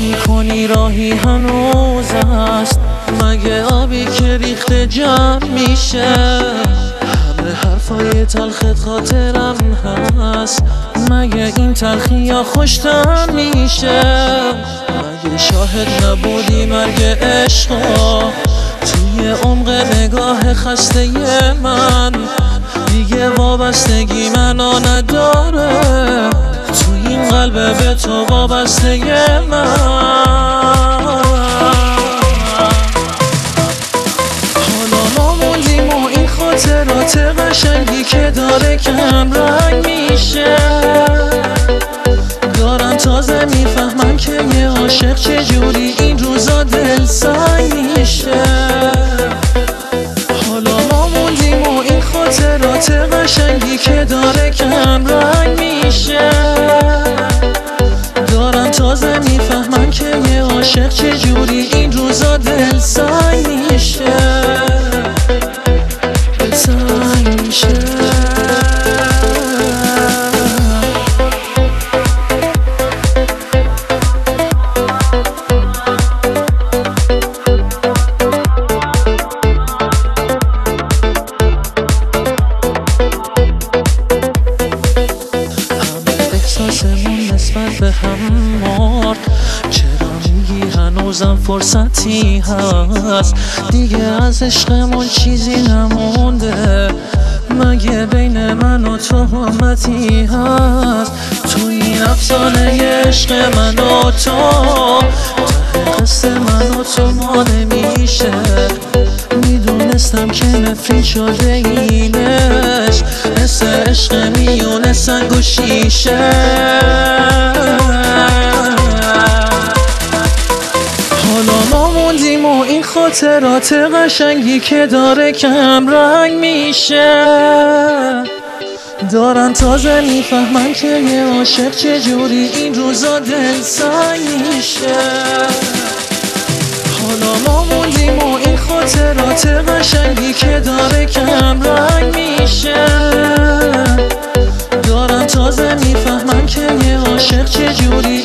می‌کنی راهی هنوز است مگه آبی که ریخته جمع میشه؟ همه حرفای تلخت خاطرم هست. مگه این تلخی یا خوشتم میشه؟ مگه شاهد نبودی مرگ عشقا توی عمق نگاه خسته من؟ دیگه وابستگی منو نداره. تو این قلب به تو وابسته من. حالا ما موندیم و این خاطرات قشنگی که داره کم رنگ میشه. دارم تازه می‌فهمم که یه عاشق چجوری این روزا دل سنگ میشه. حالا ما موندیم و این خاطرات قشنگی که داره کم رنگ میشه. تازه می‌فهمم که یه عاشق چجوری این روزا دل سنگ هنوزم فرصتی هست. دیگه از عشقمون چیزی نمونده. مگه بین من و تو همتی هست؟ تو این افسانه عشق من و تو. قصه من و تو ما نمیشه. می‌دونستم که نفرین شده اینش. مثل عشق میونه سنگ و شیشه. ما موندیم و این خاطرات قشنگی که داره کم رنگ میشه. دارن تازه می‌فهمن که یه عاشق چجوری این روزا دل سنگ میشه. حالا ما موندیم و این خاطرات قشنگی که داره کم رنگ میشه. دارم تازه می‌فهمم که یه عاشق روزا